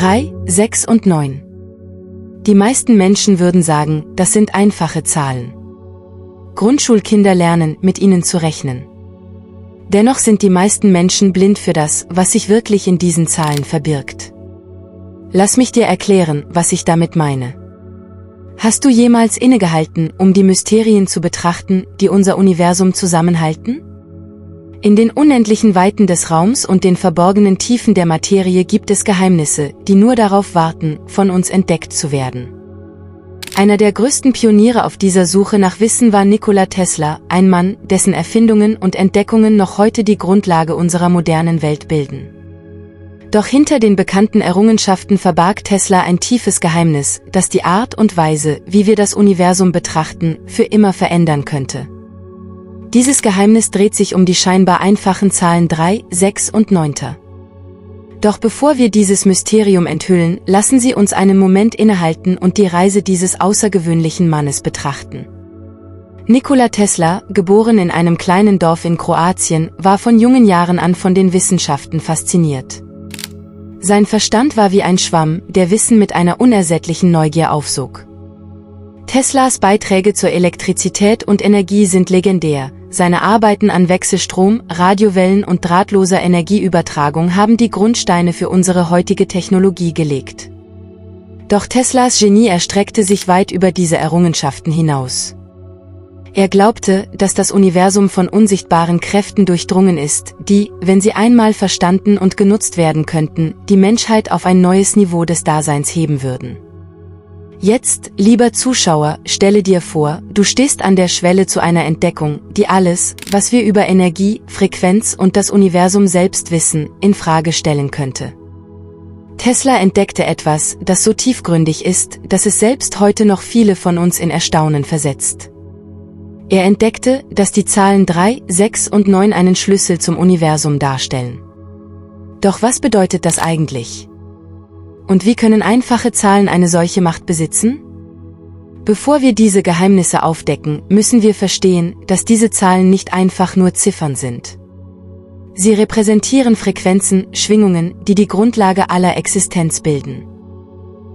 3, 6 und 9. Die meisten Menschen würden sagen, das sind einfache Zahlen. Grundschulkinder lernen, mit ihnen zu rechnen. Dennoch sind die meisten Menschen blind für das, was sich wirklich in diesen Zahlen verbirgt. Lass mich dir erklären, was ich damit meine. Hast du jemals innegehalten, um die Mysterien zu betrachten, die unser Universum zusammenhalten? In den unendlichen Weiten des Raums und den verborgenen Tiefen der Materie gibt es Geheimnisse, die nur darauf warten, von uns entdeckt zu werden. Einer der größten Pioniere auf dieser Suche nach Wissen war Nikola Tesla, ein Mann, dessen Erfindungen und Entdeckungen noch heute die Grundlage unserer modernen Welt bilden. Doch hinter den bekannten Errungenschaften verbarg Tesla ein tiefes Geheimnis, das die Art und Weise, wie wir das Universum betrachten, für immer verändern könnte. Dieses Geheimnis dreht sich um die scheinbar einfachen Zahlen 3, 6 und 9. Doch bevor wir dieses Mysterium enthüllen, lassen Sie uns einen Moment innehalten und die Reise dieses außergewöhnlichen Mannes betrachten. Nikola Tesla, geboren in einem kleinen Dorf in Kroatien, war von jungen Jahren an von den Wissenschaften fasziniert. Sein Verstand war wie ein Schwamm, der Wissen mit einer unersättlichen Neugier aufsog. Teslas Beiträge zur Elektrizität und Energie sind legendär, seine Arbeiten an Wechselstrom, Radiowellen und drahtloser Energieübertragung haben die Grundsteine für unsere heutige Technologie gelegt. Doch Teslas Genie erstreckte sich weit über diese Errungenschaften hinaus. Er glaubte, dass das Universum von unsichtbaren Kräften durchdrungen ist, die, wenn sie einmal verstanden und genutzt werden könnten, die Menschheit auf ein neues Niveau des Daseins heben würden. Jetzt, lieber Zuschauer, stelle dir vor, du stehst an der Schwelle zu einer Entdeckung, die alles, was wir über Energie, Frequenz und das Universum selbst wissen, in Frage stellen könnte. Tesla entdeckte etwas, das so tiefgründig ist, dass es selbst heute noch viele von uns in Erstaunen versetzt. Er entdeckte, dass die Zahlen 3, 6 und 9 einen Schlüssel zum Universum darstellen. Doch was bedeutet das eigentlich? Und wie können einfache Zahlen eine solche Macht besitzen? Bevor wir diese Geheimnisse aufdecken, müssen wir verstehen, dass diese Zahlen nicht einfach nur Ziffern sind. Sie repräsentieren Frequenzen, Schwingungen, die die Grundlage aller Existenz bilden.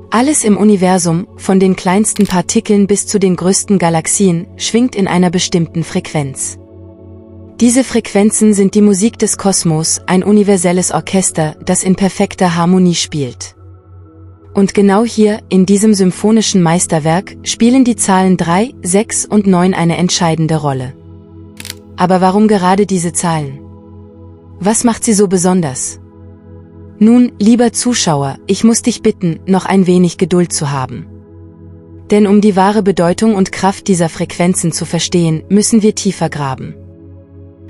Alles im Universum, von den kleinsten Partikeln bis zu den größten Galaxien, schwingt in einer bestimmten Frequenz. Diese Frequenzen sind die Musik des Kosmos, ein universelles Orchester, das in perfekter Harmonie spielt. Und genau hier, in diesem symphonischen Meisterwerk, spielen die Zahlen 3, 6 und 9 eine entscheidende Rolle. Aber warum gerade diese Zahlen? Was macht sie so besonders? Nun, lieber Zuschauer, ich muss dich bitten, noch ein wenig Geduld zu haben. Denn um die wahre Bedeutung und Kraft dieser Frequenzen zu verstehen, müssen wir tiefer graben.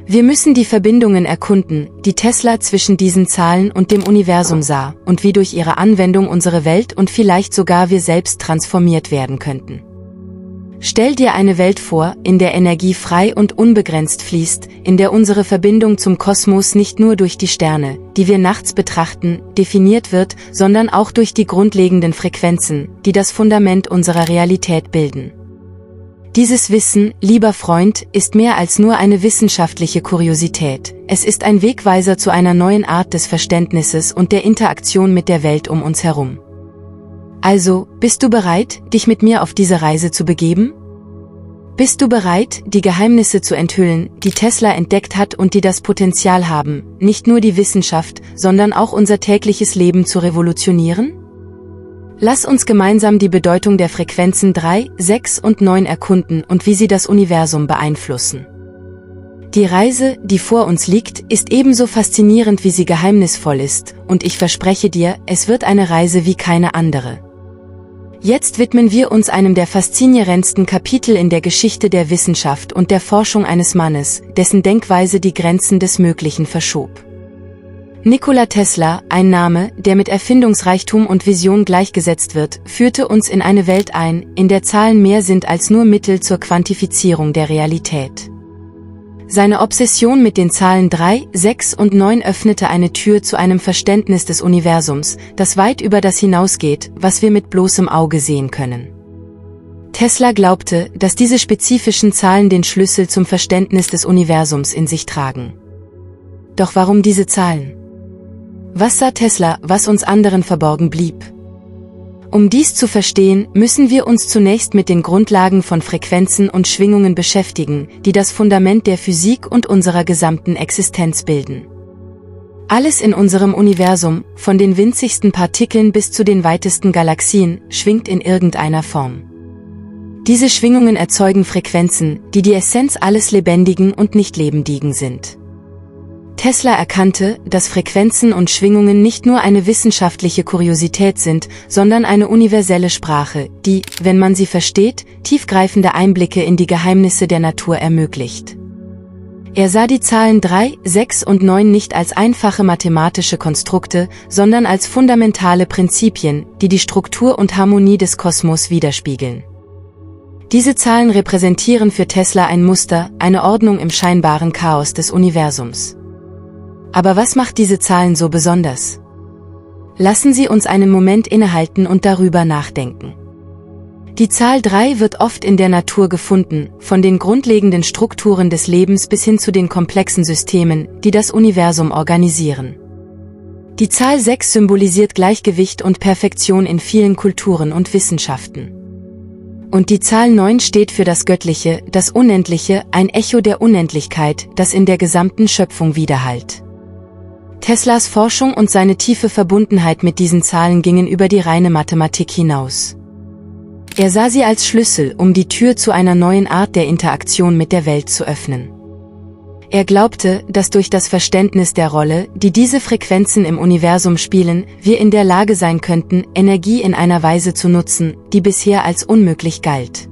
Wir müssen die Verbindungen erkunden, die Tesla zwischen diesen Zahlen und dem Universum sah, und wie durch ihre Anwendung unsere Welt und vielleicht sogar wir selbst transformiert werden könnten. Stell dir eine Welt vor, in der Energie frei und unbegrenzt fließt, in der unsere Verbindung zum Kosmos nicht nur durch die Sterne, die wir nachts betrachten, definiert wird, sondern auch durch die grundlegenden Frequenzen, die das Fundament unserer Realität bilden. Dieses Wissen, lieber Freund, ist mehr als nur eine wissenschaftliche Kuriosität. Es ist ein Wegweiser zu einer neuen Art des Verständnisses und der Interaktion mit der Welt um uns herum. Also, bist du bereit, dich mit mir auf diese Reise zu begeben? Bist du bereit, die Geheimnisse zu enthüllen, die Tesla entdeckt hat und die das Potenzial haben, nicht nur die Wissenschaft, sondern auch unser tägliches Leben zu revolutionieren? Lass uns gemeinsam die Bedeutung der Frequenzen 3, 6 und 9 erkunden und wie sie das Universum beeinflussen. Die Reise, die vor uns liegt, ist ebenso faszinierend wie sie geheimnisvoll ist, und ich verspreche dir, es wird eine Reise wie keine andere. Jetzt widmen wir uns einem der faszinierendsten Kapitel in der Geschichte der Wissenschaft und der Forschung eines Mannes, dessen Denkweise die Grenzen des Möglichen verschob. Nikola Tesla, ein Name, der mit Erfindungsreichtum und Vision gleichgesetzt wird, führte uns in eine Welt ein, in der Zahlen mehr sind als nur Mittel zur Quantifizierung der Realität. Seine Obsession mit den Zahlen 3, 6 und 9 öffnete eine Tür zu einem Verständnis des Universums, das weit über das hinausgeht, was wir mit bloßem Auge sehen können. Tesla glaubte, dass diese spezifischen Zahlen den Schlüssel zum Verständnis des Universums in sich tragen. Doch warum diese Zahlen? Was sah Tesla, was uns anderen verborgen blieb? Um dies zu verstehen, müssen wir uns zunächst mit den Grundlagen von Frequenzen und Schwingungen beschäftigen, die das Fundament der Physik und unserer gesamten Existenz bilden. Alles in unserem Universum, von den winzigsten Partikeln bis zu den weitesten Galaxien, schwingt in irgendeiner Form. Diese Schwingungen erzeugen Frequenzen, die die Essenz alles Lebendigen und Nichtlebendigen sind. Tesla erkannte, dass Frequenzen und Schwingungen nicht nur eine wissenschaftliche Kuriosität sind, sondern eine universelle Sprache, die, wenn man sie versteht, tiefgreifende Einblicke in die Geheimnisse der Natur ermöglicht. Er sah die Zahlen 3, 6 und 9 nicht als einfache mathematische Konstrukte, sondern als fundamentale Prinzipien, die die Struktur und Harmonie des Kosmos widerspiegeln. Diese Zahlen repräsentieren für Tesla ein Muster, eine Ordnung im scheinbaren Chaos des Universums. Aber was macht diese Zahlen so besonders? Lassen Sie uns einen Moment innehalten und darüber nachdenken. Die Zahl 3 wird oft in der Natur gefunden, von den grundlegenden Strukturen des Lebens bis hin zu den komplexen Systemen, die das Universum organisieren. Die Zahl 6 symbolisiert Gleichgewicht und Perfektion in vielen Kulturen und Wissenschaften. Und die Zahl 9 steht für das Göttliche, das Unendliche, ein Echo der Unendlichkeit, das in der gesamten Schöpfung widerhallt. Teslas Forschung und seine tiefe Verbundenheit mit diesen Zahlen gingen über die reine Mathematik hinaus. Er sah sie als Schlüssel, um die Tür zu einer neuen Art der Interaktion mit der Welt zu öffnen. Er glaubte, dass durch das Verständnis der Rolle, die diese Frequenzen im Universum spielen, wir in der Lage sein könnten, Energie in einer Weise zu nutzen, die bisher als unmöglich galt.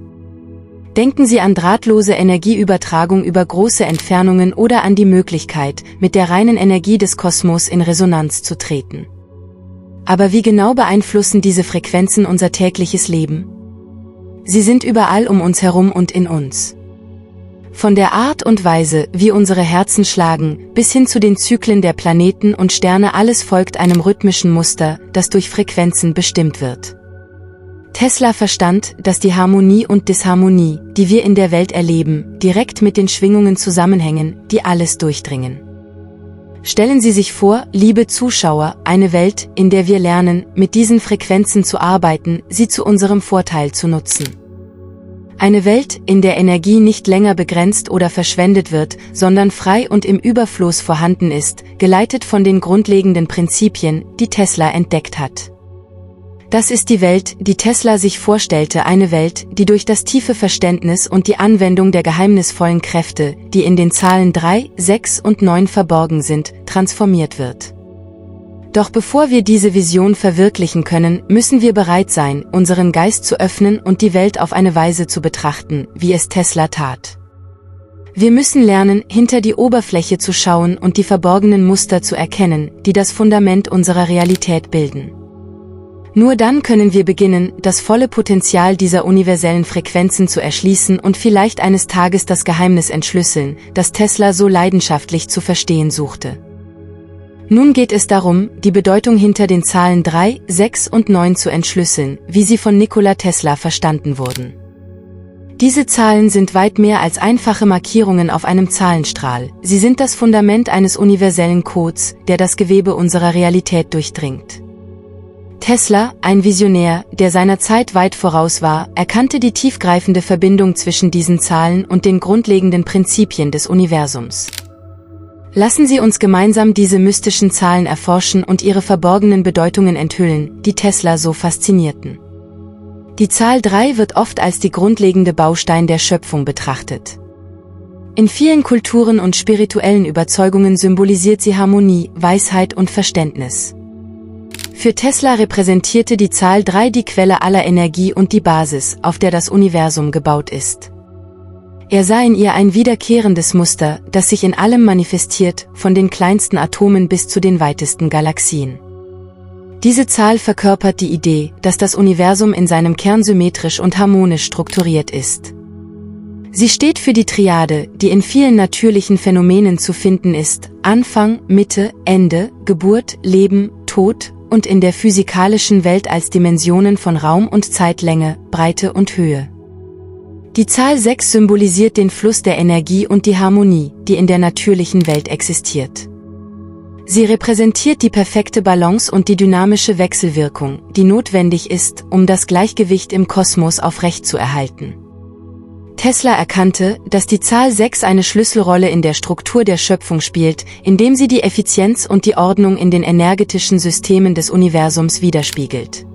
Denken Sie an drahtlose Energieübertragung über große Entfernungen oder an die Möglichkeit, mit der reinen Energie des Kosmos in Resonanz zu treten. Aber wie genau beeinflussen diese Frequenzen unser tägliches Leben? Sie sind überall um uns herum und in uns. Von der Art und Weise, wie unsere Herzen schlagen, bis hin zu den Zyklen der Planeten und Sterne alles folgt einem rhythmischen Muster, das durch Frequenzen bestimmt wird. Tesla verstand, dass die Harmonie und Disharmonie, die wir in der Welt erleben, direkt mit den Schwingungen zusammenhängen, die alles durchdringen. Stellen Sie sich vor, liebe Zuschauer, eine Welt, in der wir lernen, mit diesen Frequenzen zu arbeiten, sie zu unserem Vorteil zu nutzen. Eine Welt, in der Energie nicht länger begrenzt oder verschwendet wird, sondern frei und im Überfluss vorhanden ist, geleitet von den grundlegenden Prinzipien, die Tesla entdeckt hat. Das ist die Welt, die Tesla sich vorstellte, eine Welt, die durch das tiefe Verständnis und die Anwendung der geheimnisvollen Kräfte, die in den Zahlen 3, 6 und 9 verborgen sind, transformiert wird. Doch bevor wir diese Vision verwirklichen können, müssen wir bereit sein, unseren Geist zu öffnen und die Welt auf eine Weise zu betrachten, wie es Tesla tat. Wir müssen lernen, hinter die Oberfläche zu schauen und die verborgenen Muster zu erkennen, die das Fundament unserer Realität bilden. Nur dann können wir beginnen, das volle Potenzial dieser universellen Frequenzen zu erschließen und vielleicht eines Tages das Geheimnis entschlüsseln, das Tesla so leidenschaftlich zu verstehen suchte. Nun geht es darum, die Bedeutung hinter den Zahlen 3, 6 und 9 zu entschlüsseln, wie sie von Nikola Tesla verstanden wurden. Diese Zahlen sind weit mehr als einfache Markierungen auf einem Zahlenstrahl, sie sind das Fundament eines universellen Codes, der das Gewebe unserer Realität durchdringt. Tesla, ein Visionär, der seiner Zeit weit voraus war, erkannte die tiefgreifende Verbindung zwischen diesen Zahlen und den grundlegenden Prinzipien des Universums. Lassen Sie uns gemeinsam diese mystischen Zahlen erforschen und ihre verborgenen Bedeutungen enthüllen, die Tesla so faszinierten. Die Zahl 3 wird oft als die grundlegende Baustein der Schöpfung betrachtet. In vielen Kulturen und spirituellen Überzeugungen symbolisiert sie Harmonie, Weisheit und Verständnis. Für Tesla repräsentierte die Zahl 3 die Quelle aller Energie und die Basis, auf der das Universum gebaut ist. Er sah in ihr ein wiederkehrendes Muster, das sich in allem manifestiert, von den kleinsten Atomen bis zu den weitesten Galaxien. Diese Zahl verkörpert die Idee, dass das Universum in seinem Kern symmetrisch und harmonisch strukturiert ist. Sie steht für die Triade, die in vielen natürlichen Phänomenen zu finden ist, Anfang, Mitte, Ende, Geburt, Leben, Tod, und in der physikalischen Welt als Dimensionen von Raum und Zeitlänge, Breite und Höhe. Die Zahl 6 symbolisiert den Fluss der Energie und die Harmonie, die in der natürlichen Welt existiert. Sie repräsentiert die perfekte Balance und die dynamische Wechselwirkung, die notwendig ist, um das Gleichgewicht im Kosmos aufrecht zu erhalten. Tesla erkannte, dass die Zahl 6 eine Schlüsselrolle in der Struktur der Schöpfung spielt, indem sie die Effizienz und die Ordnung in den energetischen Systemen des Universums widerspiegelt.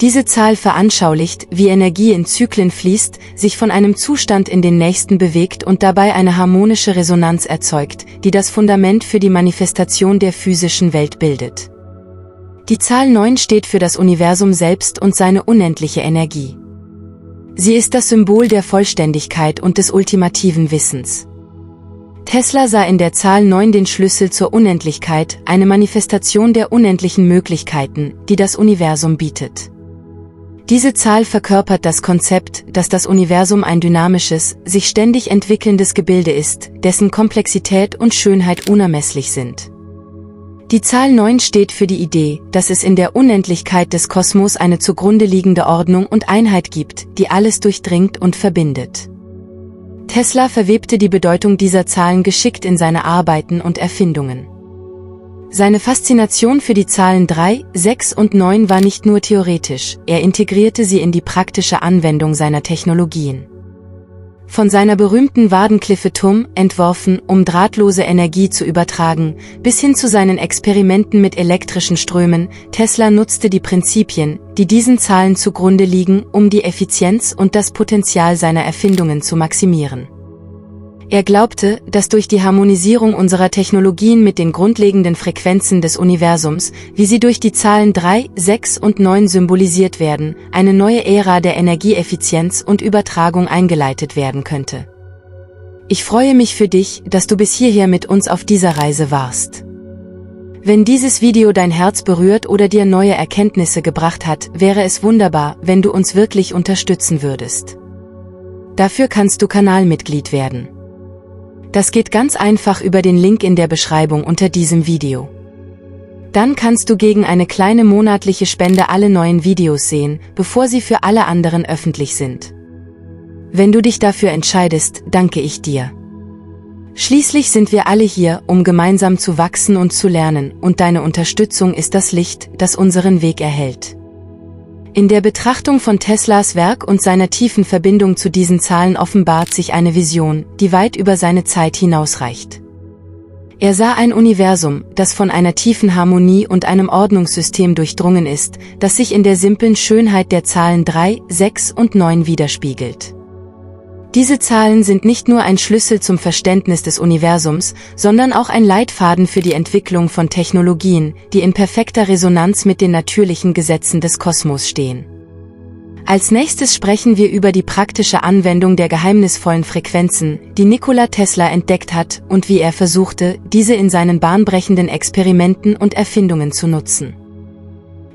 Diese Zahl veranschaulicht, wie Energie in Zyklen fließt, sich von einem Zustand in den nächsten bewegt und dabei eine harmonische Resonanz erzeugt, die das Fundament für die Manifestation der physischen Welt bildet. Die Zahl 9 steht für das Universum selbst und seine unendliche Energie. Sie ist das Symbol der Vollständigkeit und des ultimativen Wissens. Tesla sah in der Zahl 9 den Schlüssel zur Unendlichkeit, eine Manifestation der unendlichen Möglichkeiten, die das Universum bietet. Diese Zahl verkörpert das Konzept, dass das Universum ein dynamisches, sich ständig entwickelndes Gebilde ist, dessen Komplexität und Schönheit unermesslich sind. Die Zahl 9 steht für die Idee, dass es in der Unendlichkeit des Kosmos eine zugrunde liegende Ordnung und Einheit gibt, die alles durchdringt und verbindet. Tesla verwebte die Bedeutung dieser Zahlen geschickt in seine Arbeiten und Erfindungen. Seine Faszination für die Zahlen 3, 6 und 9 war nicht nur theoretisch, er integrierte sie in die praktische Anwendung seiner Technologien. Von seiner berühmten Wadenkliffe TUM, entworfen, um drahtlose Energie zu übertragen, bis hin zu seinen Experimenten mit elektrischen Strömen, Tesla nutzte die Prinzipien, die diesen Zahlen zugrunde liegen, um die Effizienz und das Potenzial seiner Erfindungen zu maximieren. Er glaubte, dass durch die Harmonisierung unserer Technologien mit den grundlegenden Frequenzen des Universums, wie sie durch die Zahlen 3, 6 und 9 symbolisiert werden, eine neue Ära der Energieeffizienz und Übertragung eingeleitet werden könnte. Ich freue mich für dich, dass du bis hierher mit uns auf dieser Reise warst. Wenn dieses Video dein Herz berührt oder dir neue Erkenntnisse gebracht hat, wäre es wunderbar, wenn du uns wirklich unterstützen würdest. Dafür kannst du Kanalmitglied werden. Das geht ganz einfach über den Link in der Beschreibung unter diesem Video. Dann kannst du gegen eine kleine monatliche Spende alle neuen Videos sehen, bevor sie für alle anderen öffentlich sind. Wenn du dich dafür entscheidest, danke ich dir. Schließlich sind wir alle hier, um gemeinsam zu wachsen und zu lernen, und deine Unterstützung ist das Licht, das unseren Weg erhält. In der Betrachtung von Teslas Werk und seiner tiefen Verbindung zu diesen Zahlen offenbart sich eine Vision, die weit über seine Zeit hinausreicht. Er sah ein Universum, das von einer tiefen Harmonie und einem Ordnungssystem durchdrungen ist, das sich in der simplen Schönheit der Zahlen 3, 6 und 9 widerspiegelt. Diese Zahlen sind nicht nur ein Schlüssel zum Verständnis des Universums, sondern auch ein Leitfaden für die Entwicklung von Technologien, die in perfekter Resonanz mit den natürlichen Gesetzen des Kosmos stehen. Als nächstes sprechen wir über die praktische Anwendung der geheimnisvollen Frequenzen, die Nikola Tesla entdeckt hat und wie er versuchte, diese in seinen bahnbrechenden Experimenten und Erfindungen zu nutzen.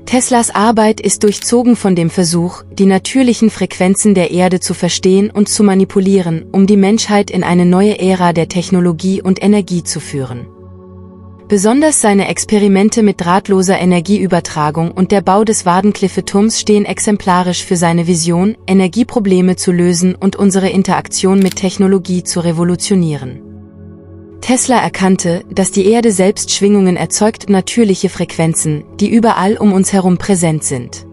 Teslas Arbeit ist durchzogen von dem Versuch, die natürlichen Frequenzen der Erde zu verstehen und zu manipulieren, um die Menschheit in eine neue Ära der Technologie und Energie zu führen. Besonders seine Experimente mit drahtloser Energieübertragung und der Bau des Wadenkliffe-Turms stehen exemplarisch für seine Vision, Energieprobleme zu lösen und unsere Interaktion mit Technologie zu revolutionieren. Tesla erkannte, dass die Erde selbst Schwingungen erzeugt natürliche Frequenzen, die überall um uns herum präsent sind.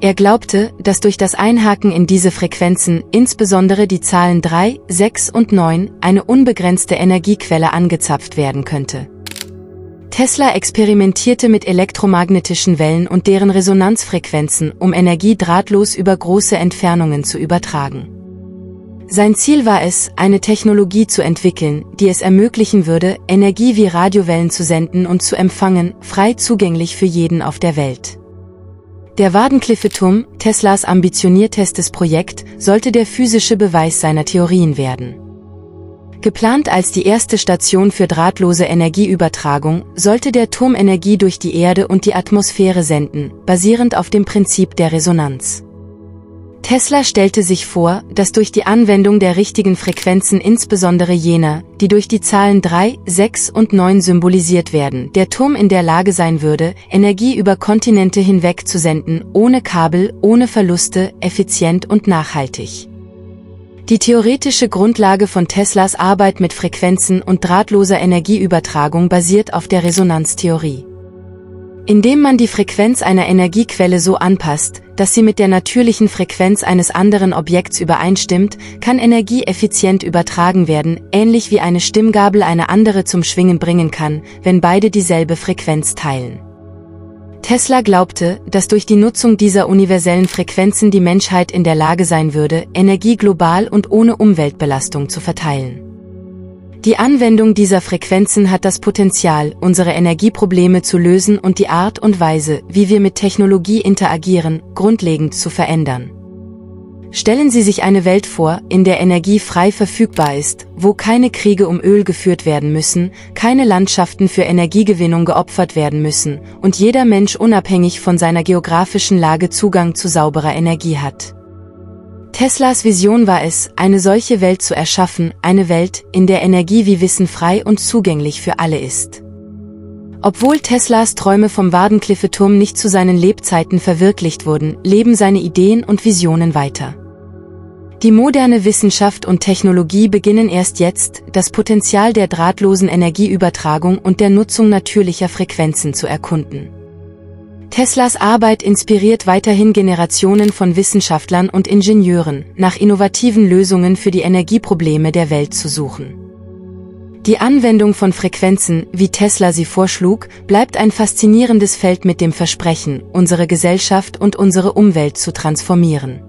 Er glaubte, dass durch das Einhaken in diese Frequenzen, insbesondere die Zahlen 3, 6 und 9, eine unbegrenzte Energiequelle angezapft werden könnte. Tesla experimentierte mit elektromagnetischen Wellen und deren Resonanzfrequenzen, um Energie drahtlos über große Entfernungen zu übertragen. Sein Ziel war es, eine Technologie zu entwickeln, die es ermöglichen würde, Energie wie Radiowellen zu senden und zu empfangen, frei zugänglich für jeden auf der Welt. Der Wadenkliffe-Turm, Teslas ambitioniertestes Projekt, sollte der physische Beweis seiner Theorien werden. Geplant als die erste Station für drahtlose Energieübertragung, sollte der Turm Energie durch die Erde und die Atmosphäre senden, basierend auf dem Prinzip der Resonanz. Tesla stellte sich vor, dass durch die Anwendung der richtigen Frequenzen insbesondere jener, die durch die Zahlen 3, 6 und 9 symbolisiert werden, der Turm in der Lage sein würde, Energie über Kontinente hinweg zu senden, ohne Kabel, ohne Verluste, effizient und nachhaltig. Die theoretische Grundlage von Teslas Arbeit mit Frequenzen und drahtloser Energieübertragung basiert auf der Resonanztheorie. Indem man die Frequenz einer Energiequelle so anpasst, dass sie mit der natürlichen Frequenz eines anderen Objekts übereinstimmt, kann Energie effizient übertragen werden, ähnlich wie eine Stimmgabel eine andere zum Schwingen bringen kann, wenn beide dieselbe Frequenz teilen. Tesla glaubte, dass durch die Nutzung dieser universellen Frequenzen die Menschheit in der Lage sein würde, Energie global und ohne Umweltbelastung zu verteilen. Die Anwendung dieser Frequenzen hat das Potenzial, unsere Energieprobleme zu lösen und die Art und Weise, wie wir mit Technologie interagieren, grundlegend zu verändern. Stellen Sie sich eine Welt vor, in der Energie frei verfügbar ist, wo keine Kriege um Öl geführt werden müssen, keine Landschaften für Energiegewinnung geopfert werden müssen und jeder Mensch unabhängig von seiner geografischen Lage Zugang zu sauberer Energie hat. Teslas Vision war es, eine solche Welt zu erschaffen, eine Welt, in der Energie wie Wissen frei und zugänglich für alle ist. Obwohl Teslas Träume vom Wadenkliffeturm nicht zu seinen Lebzeiten verwirklicht wurden, leben seine Ideen und Visionen weiter. Die moderne Wissenschaft und Technologie beginnen erst jetzt, das Potenzial der drahtlosen Energieübertragung und der Nutzung natürlicher Frequenzen zu erkunden. Teslas Arbeit inspiriert weiterhin Generationen von Wissenschaftlern und Ingenieuren, nach innovativen Lösungen für die Energieprobleme der Welt zu suchen. Die Anwendung von Frequenzen, wie Tesla sie vorschlug, bleibt ein faszinierendes Feld mit dem Versprechen, unsere Gesellschaft und unsere Umwelt zu transformieren.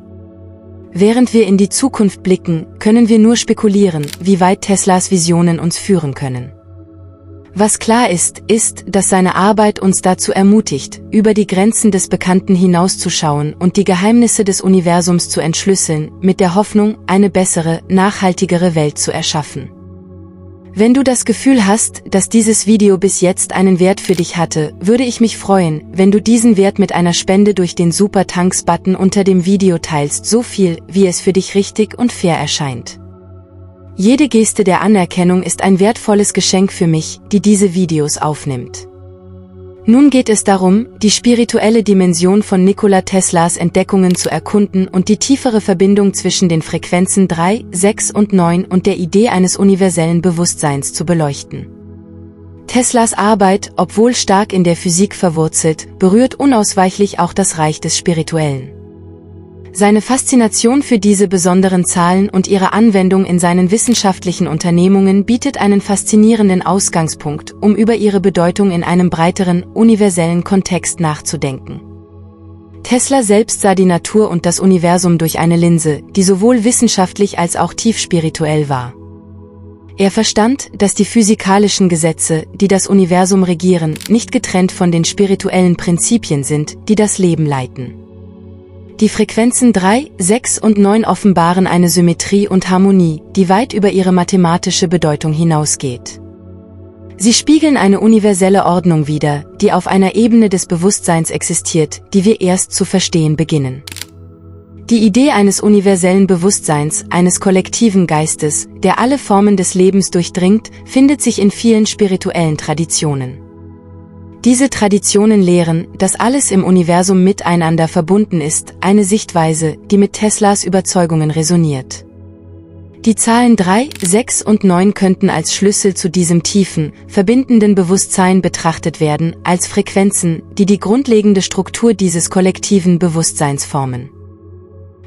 Während wir in die Zukunft blicken, können wir nur spekulieren, wie weit Teslas Visionen uns führen können. Was klar ist, ist, dass seine Arbeit uns dazu ermutigt, über die Grenzen des Bekannten hinauszuschauen und die Geheimnisse des Universums zu entschlüsseln, mit der Hoffnung, eine bessere, nachhaltigere Welt zu erschaffen. Wenn du das Gefühl hast, dass dieses Video bis jetzt einen Wert für dich hatte, würde ich mich freuen, wenn du diesen Wert mit einer Spende durch den Super Tanks Button unter dem Video teilst, so viel, wie es für dich richtig und fair erscheint. Jede Geste der Anerkennung ist ein wertvolles Geschenk für mich, die diese Videos aufnimmt. Nun geht es darum, die spirituelle Dimension von Nikola Teslas Entdeckungen zu erkunden und die tiefere Verbindung zwischen den Frequenzen 3, 6 und 9 und der Idee eines universellen Bewusstseins zu beleuchten. Teslas Arbeit, obwohl stark in der Physik verwurzelt, berührt unausweichlich auch das Reich des Spirituellen. Seine Faszination für diese besonderen Zahlen und ihre Anwendung in seinen wissenschaftlichen Unternehmungen bietet einen faszinierenden Ausgangspunkt, um über ihre Bedeutung in einem breiteren, universellen Kontext nachzudenken. Tesla selbst sah die Natur und das Universum durch eine Linse, die sowohl wissenschaftlich als auch tief spirituell war. Er verstand, dass die physikalischen Gesetze, die das Universum regieren, nicht getrennt von den spirituellen Prinzipien sind, die das Leben leiten. Die Frequenzen 3, 6 und 9 offenbaren eine Symmetrie und Harmonie, die weit über ihre mathematische Bedeutung hinausgeht. Sie spiegeln eine universelle Ordnung wider, die auf einer Ebene des Bewusstseins existiert, die wir erst zu verstehen beginnen. Die Idee eines universellen Bewusstseins, eines kollektiven Geistes, der alle Formen des Lebens durchdringt, findet sich in vielen spirituellen Traditionen. Diese Traditionen lehren, dass alles im Universum miteinander verbunden ist, eine Sichtweise, die mit Teslas Überzeugungen resoniert. Die Zahlen 3, 6 und 9 könnten als Schlüssel zu diesem tiefen, verbindenden Bewusstsein betrachtet werden, als Frequenzen, die die grundlegende Struktur dieses kollektiven Bewusstseins formen.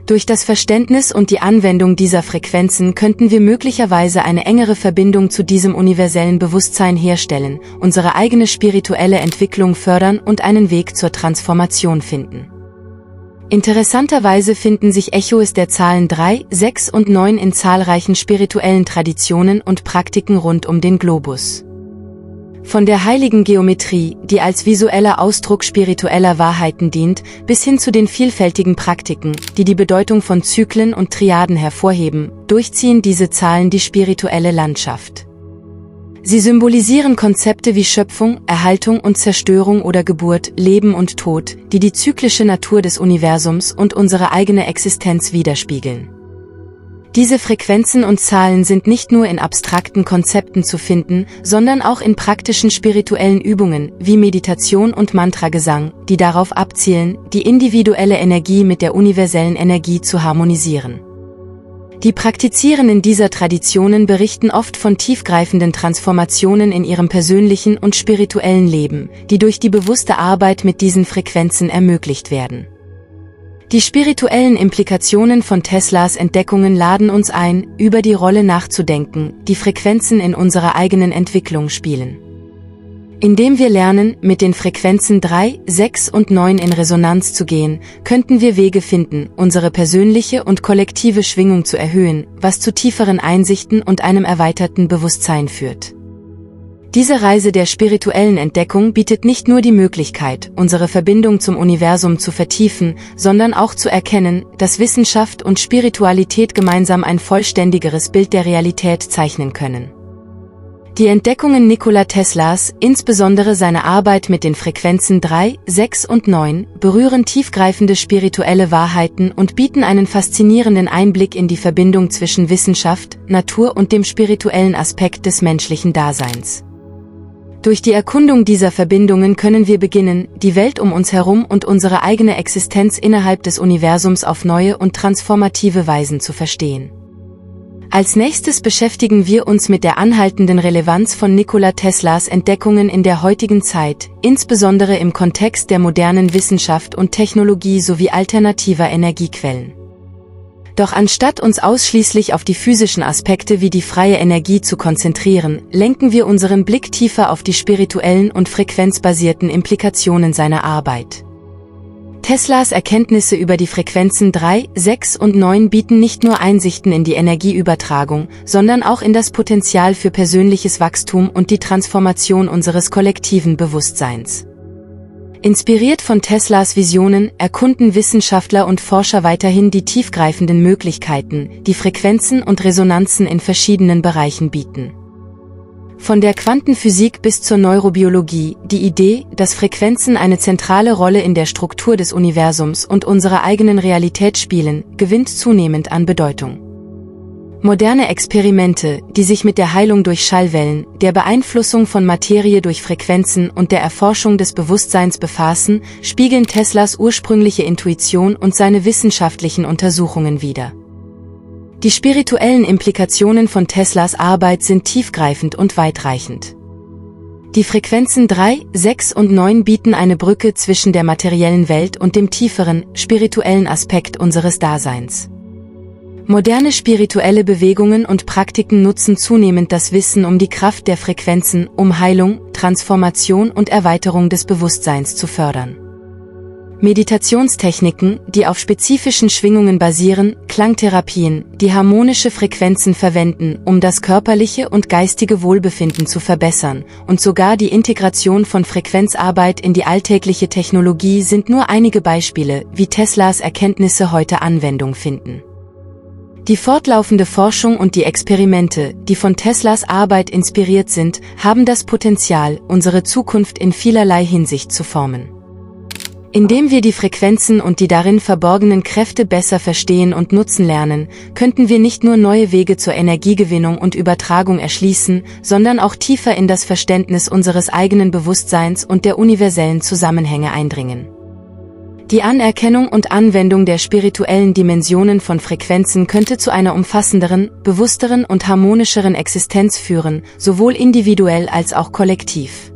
Durch das Verständnis und die Anwendung dieser Frequenzen könnten wir möglicherweise eine engere Verbindung zu diesem universellen Bewusstsein herstellen, unsere eigene spirituelle Entwicklung fördern und einen Weg zur Transformation finden. Interessanterweise finden sich Echos der Zahlen 3, 6 und 9 in zahlreichen spirituellen Traditionen und Praktiken rund um den Globus. Von der heiligen Geometrie, die als visueller Ausdruck spiritueller Wahrheiten dient, bis hin zu den vielfältigen Praktiken, die die Bedeutung von Zyklen und Triaden hervorheben, durchziehen diese Zahlen die spirituelle Landschaft. Sie symbolisieren Konzepte wie Schöpfung, Erhaltung und Zerstörung oder Geburt, Leben und Tod, die die zyklische Natur des Universums und unsere eigene Existenz widerspiegeln. Diese Frequenzen und Zahlen sind nicht nur in abstrakten Konzepten zu finden, sondern auch in praktischen spirituellen Übungen wie Meditation und Mantragesang, die darauf abzielen, die individuelle Energie mit der universellen Energie zu harmonisieren. Die Praktizierenden dieser Traditionen berichten oft von tiefgreifenden Transformationen in ihrem persönlichen und spirituellen Leben, die durch die bewusste Arbeit mit diesen Frequenzen ermöglicht werden. Die spirituellen Implikationen von Teslas Entdeckungen laden uns ein, über die Rolle nachzudenken, die Frequenzen in unserer eigenen Entwicklung spielen. Indem wir lernen, mit den Frequenzen 3, 6 und 9 in Resonanz zu gehen, könnten wir Wege finden, unsere persönliche und kollektive Schwingung zu erhöhen, was zu tieferen Einsichten und einem erweiterten Bewusstsein führt. Diese Reise der spirituellen Entdeckung bietet nicht nur die Möglichkeit, unsere Verbindung zum Universum zu vertiefen, sondern auch zu erkennen, dass Wissenschaft und Spiritualität gemeinsam ein vollständigeres Bild der Realität zeichnen können. Die Entdeckungen Nikola Teslas, insbesondere seine Arbeit mit den Frequenzen 3, 6 und 9, berühren tiefgreifende spirituelle Wahrheiten und bieten einen faszinierenden Einblick in die Verbindung zwischen Wissenschaft, Natur und dem spirituellen Aspekt des menschlichen Daseins. Durch die Erkundung dieser Verbindungen können wir beginnen, die Welt um uns herum und unsere eigene Existenz innerhalb des Universums auf neue und transformative Weisen zu verstehen. Als nächstes beschäftigen wir uns mit der anhaltenden Relevanz von Nikola Teslas Entdeckungen in der heutigen Zeit, insbesondere im Kontext der modernen Wissenschaft und Technologie sowie alternativer Energiequellen. Doch anstatt uns ausschließlich auf die physischen Aspekte wie die freie Energie zu konzentrieren, lenken wir unseren Blick tiefer auf die spirituellen und frequenzbasierten Implikationen seiner Arbeit. Teslas Erkenntnisse über die Frequenzen 3, 6 und 9 bieten nicht nur Einsichten in die Energieübertragung, sondern auch in das Potenzial für persönliches Wachstum und die Transformation unseres kollektiven Bewusstseins. Inspiriert von Teslas Visionen erkunden Wissenschaftler und Forscher weiterhin die tiefgreifenden Möglichkeiten, die Frequenzen und Resonanzen in verschiedenen Bereichen bieten. Von der Quantenphysik bis zur Neurobiologie, die Idee, dass Frequenzen eine zentrale Rolle in der Struktur des Universums und unserer eigenen Realität spielen, gewinnt zunehmend an Bedeutung. Moderne Experimente, die sich mit der Heilung durch Schallwellen, der Beeinflussung von Materie durch Frequenzen und der Erforschung des Bewusstseins befassen, spiegeln Teslas ursprüngliche Intuition und seine wissenschaftlichen Untersuchungen wider. Die spirituellen Implikationen von Teslas Arbeit sind tiefgreifend und weitreichend. Die Frequenzen 3, 6 und 9 bieten eine Brücke zwischen der materiellen Welt und dem tieferen, spirituellen Aspekt unseres Daseins. Moderne spirituelle Bewegungen und Praktiken nutzen zunehmend das Wissen um die Kraft der Frequenzen, um Heilung, Transformation und Erweiterung des Bewusstseins zu fördern. Meditationstechniken, die auf spezifischen Schwingungen basieren, Klangtherapien, die harmonische Frequenzen verwenden, um das körperliche und geistige Wohlbefinden zu verbessern, und sogar die Integration von Frequenzarbeit in die alltägliche Technologie sind nur einige Beispiele, wie Teslas Erkenntnisse heute Anwendung finden. Die fortlaufende Forschung und die Experimente, die von Teslas Arbeit inspiriert sind, haben das Potenzial, unsere Zukunft in vielerlei Hinsicht zu formen. Indem wir die Frequenzen und die darin verborgenen Kräfte besser verstehen und nutzen lernen, könnten wir nicht nur neue Wege zur Energiegewinnung und Übertragung erschließen, sondern auch tiefer in das Verständnis unseres eigenen Bewusstseins und der universellen Zusammenhänge eindringen. Die Anerkennung und Anwendung der spirituellen Dimensionen von Frequenzen könnte zu einer umfassenderen, bewussteren und harmonischeren Existenz führen, sowohl individuell als auch kollektiv.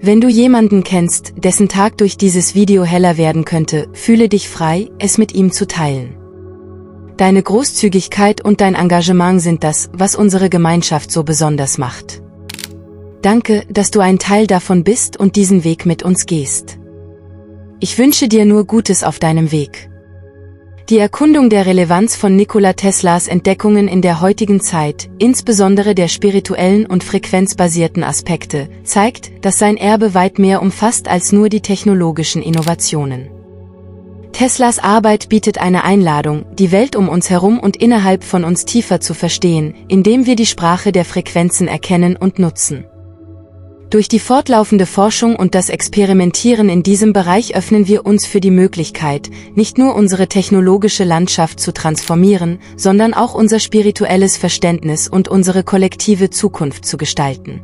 Wenn du jemanden kennst, dessen Tag durch dieses Video heller werden könnte, fühle dich frei, es mit ihm zu teilen. Deine Großzügigkeit und dein Engagement sind das, was unsere Gemeinschaft so besonders macht. Danke, dass du ein Teil davon bist und diesen Weg mit uns gehst. Ich wünsche dir nur Gutes auf deinem Weg. Die Erkundung der Relevanz von Nikola Teslas Entdeckungen in der heutigen Zeit, insbesondere der spirituellen und frequenzbasierten Aspekte, zeigt, dass sein Erbe weit mehr umfasst als nur die technologischen Innovationen. Teslas Arbeit bietet eine Einladung, die Welt um uns herum und innerhalb von uns tiefer zu verstehen, indem wir die Sprache der Frequenzen erkennen und nutzen. Durch die fortlaufende Forschung und das Experimentieren in diesem Bereich öffnen wir uns für die Möglichkeit, nicht nur unsere technologische Landschaft zu transformieren, sondern auch unser spirituelles Verständnis und unsere kollektive Zukunft zu gestalten.